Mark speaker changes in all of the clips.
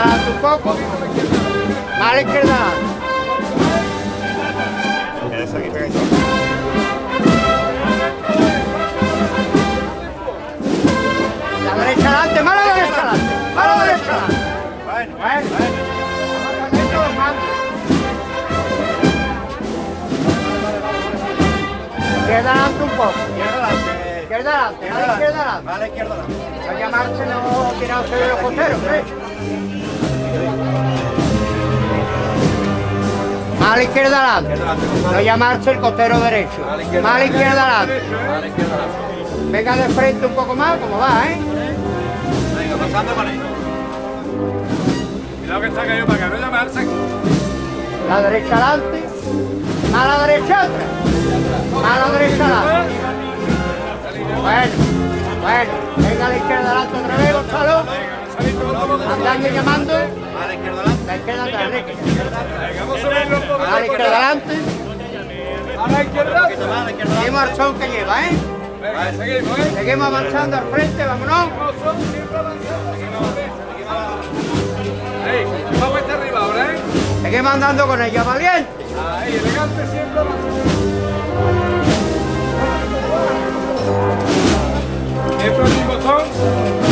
Speaker 1: adelante un poco. Más a la izquierda adelante.
Speaker 2: Eso aquí.
Speaker 1: La derecha adelante, más la derecha adelante. Más la derecha adelante.
Speaker 2: Bueno,
Speaker 1: Bueno, a mandos. Izquierda adelante un poco.
Speaker 2: izquierda adelante.
Speaker 1: Izquierda adelante, a la izquierda adelante.
Speaker 2: Vale, izquierda adelante.
Speaker 1: No llamarse no tirarse de los costeros, ¿eh? Más a la izquierda adelante. No llamarse el costero derecho. Más a la izquierda adelante. Venga de frente un poco más, como va, ¿eh?
Speaker 2: Venga, pasando con él.
Speaker 3: Cuidado que está caído para que no llamarse.
Speaker 1: La derecha adelante. Más a la derecha atrás. Más a la derecha adelante. Bueno, bueno. Venga a la izquierda adelante otra vez, Gonzalo. Andando y llamando.
Speaker 2: A la izquierda adelante.
Speaker 1: La izquierda.
Speaker 3: Vamos a
Speaker 1: la izquierda adelante.
Speaker 3: A la izquierda.
Speaker 2: Adelante.
Speaker 1: Seguimos al son que lleva, ¿eh?
Speaker 3: Seguimos, ¿eh?
Speaker 1: Seguimos avanzando al frente, vámonos.
Speaker 3: Vamos, siempre avanzando. Arriba ahora, ¿eh?
Speaker 1: Seguimos andando con ella, valiente.
Speaker 3: Ahí, elegante siempre avanzando. Siempre el mismo.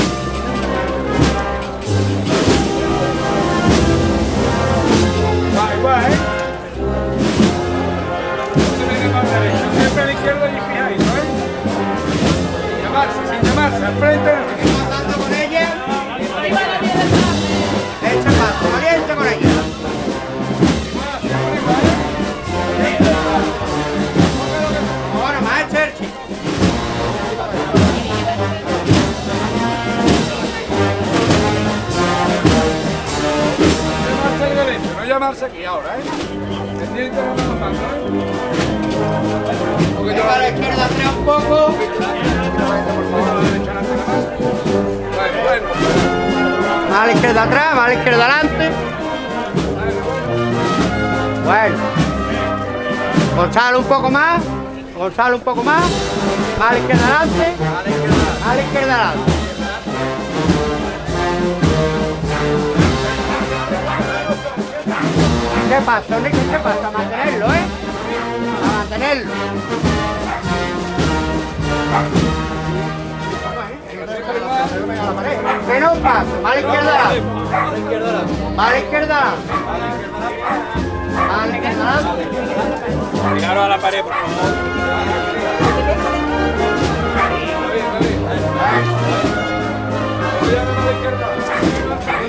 Speaker 3: Llamarse, al frente.
Speaker 1: Con ella. Echa paso, valiente con ella. Ahora más,
Speaker 3: no llamarse aquí ahora, ¿eh? ¿eh? Un poquito
Speaker 1: Venga a la izquierda atrás un poco. Más a la izquierda atrás, más a la izquierda adelante. Bueno. Gonzalo un poco más. Gonzalo un poco más. Más a la izquierda adelante.
Speaker 2: Adelante.
Speaker 1: A la izquierda adelante. ¿Qué pasa, Enrique? ¿Qué pasa? A mantenerlo, ¿eh? A mantenerlo. Pasa, más a la izquierda adelante.
Speaker 2: A la izquierda adelante.
Speaker 1: Más a la izquierda. Más a la izquierda.
Speaker 3: Tiraros a la pared, por favor.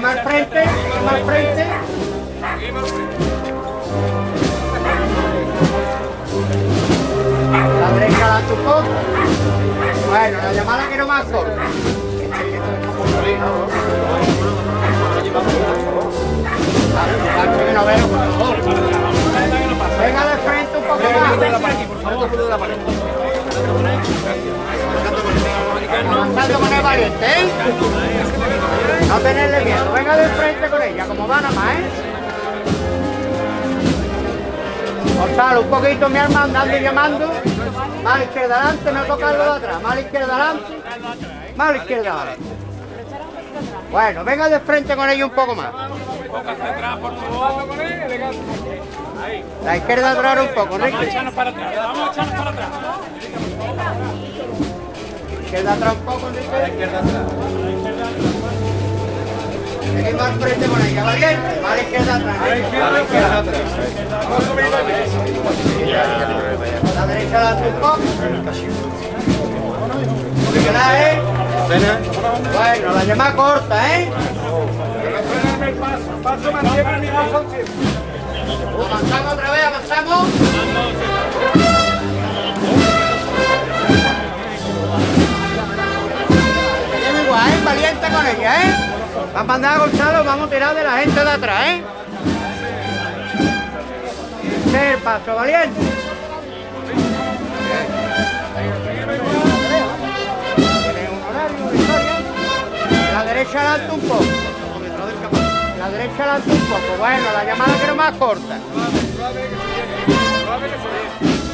Speaker 1: Al frente, al frente. La derecha la. Bueno, la llamada quiero más corta. Venga de frente un poco más. Con el valiente, ¿eh? No tenerle miedo. Venga de frente con ella, como van a más, ¿eh? Gonzalo, un poquito mi alma andando y llamando. Más izquierda adelante, no tocarlo de atrás. Más izquierda adelante. Más izquierda adelante. Bueno, venga de frente con ella un poco más. La izquierda atrás un poco, Enrique. Izquierda atrás un poco.
Speaker 2: A la izquierda atrás.
Speaker 1: Seguimos al frente con ella, valiente. Más a la izquierda atrás.
Speaker 2: A la izquierda atrás.
Speaker 1: La derecha adelante un poco. ¿Eh? Bueno, la llamada corta, ¿eh?
Speaker 3: Paso mantiene el mismo.
Speaker 1: Avanzamos otra vez, avanzamos. Igual, ¿eh? Valiente con ella, ¿eh? Vamos a mandar a Gonzalo, vamos a tirar de la gente de atrás, ¿eh? El paso, valiente. Derecha adelante un poco. La derecha adelante un poco. Bueno, la llamada quiero más corta.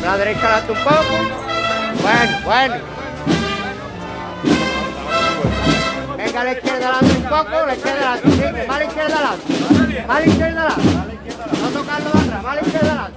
Speaker 1: La derecha adelante un poco. Bueno, bueno. Venga la izquierda adelante un poco, la izquierda adelante. Más la izquierda adelante. Más la izquierda adelante. No tocarlo de atrás, más la izquierda adelante.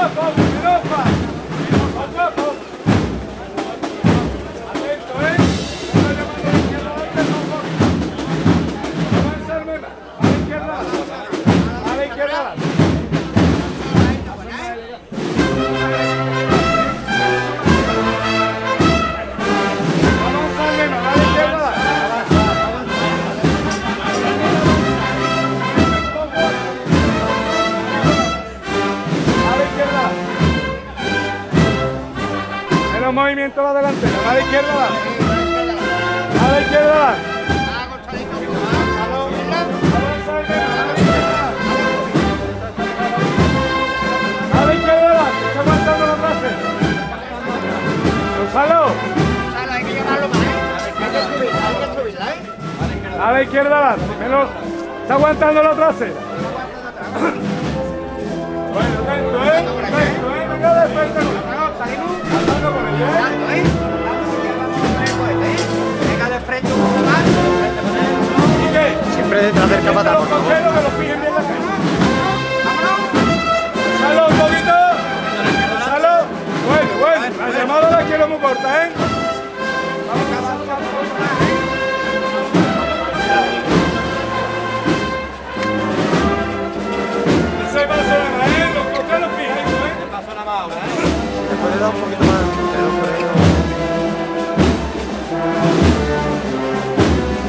Speaker 1: up, la izquierda
Speaker 3: va. Menos. Está aguantando la trasera. Bueno, lento, ¿eh? Lento, ¿eh? Venga de frente.
Speaker 1: Vamos, salimos.
Speaker 3: Andando por ella, ¿eh?
Speaker 1: Venga de frente un poco más.
Speaker 3: ¿Y qué?
Speaker 2: Siempre detrás del capataz, por favor.
Speaker 3: que los fijen bien la cara.
Speaker 1: Vámonos.
Speaker 3: ¡Salud, un poquito! ¡Salud! Bueno, bueno, la llamada la quiero muy corta, ¿eh?
Speaker 2: Un poquito más.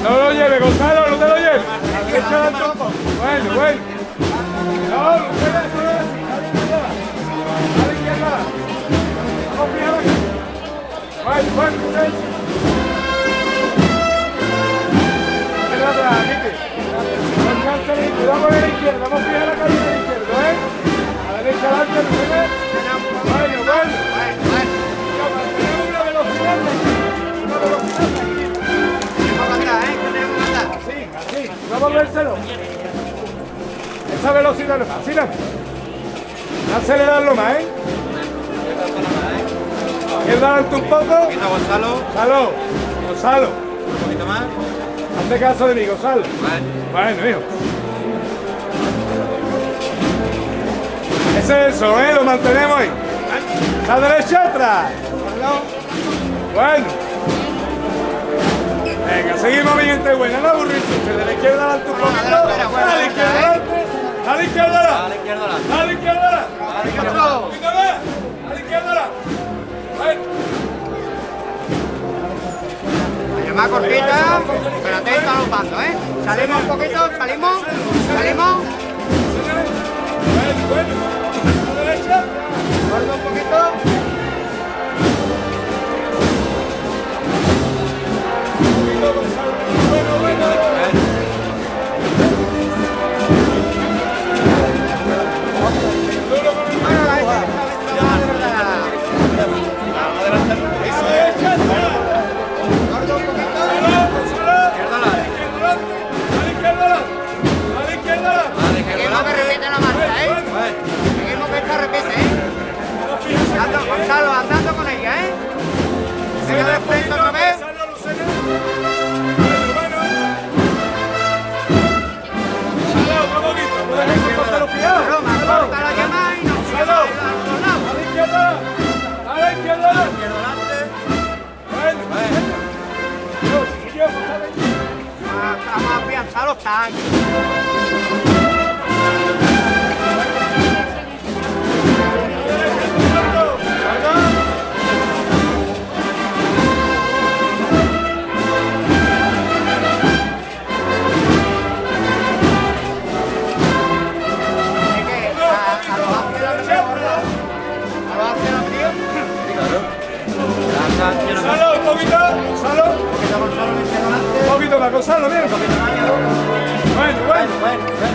Speaker 2: No.
Speaker 3: Lo lleve, Gonzalo, no te lo lleves. Bueno, bueno. No, lo lleves. A la izquierda. Vamos. Bueno, bueno, Esa velocidad no no. No acelerarlo más, ¿eh? Izquierda adelante un poco.
Speaker 2: Un poquito, Gonzalo.
Speaker 3: Gonzalo, Gonzalo,
Speaker 2: Un poquito más.
Speaker 3: hazte caso de mí, Gonzalo.
Speaker 2: Bueno.
Speaker 3: Bueno, hijo. Es eso, ¿eh? Lo mantenemos ahí. La derecha atrás. Bueno. Venga, seguimos bien entre buena, no aburrirse. De la izquierda adelante un poquito. A la izquierda adelante. A la izquierda
Speaker 2: A
Speaker 3: adelante.
Speaker 2: la izquierda, adelante.
Speaker 3: A la izquierda adelante.
Speaker 2: A la izquierda.
Speaker 3: Un poquito más. A la izquierda adelante.
Speaker 1: Más cortita, pero atento ¿eh? Salimos un poquito, salimos, salimos.
Speaker 3: Bueno, bueno. A la derecha.
Speaker 1: Gordo un poquito.
Speaker 3: Gonzalo, venga. Bueno,
Speaker 1: bueno.
Speaker 2: bueno,
Speaker 3: bueno.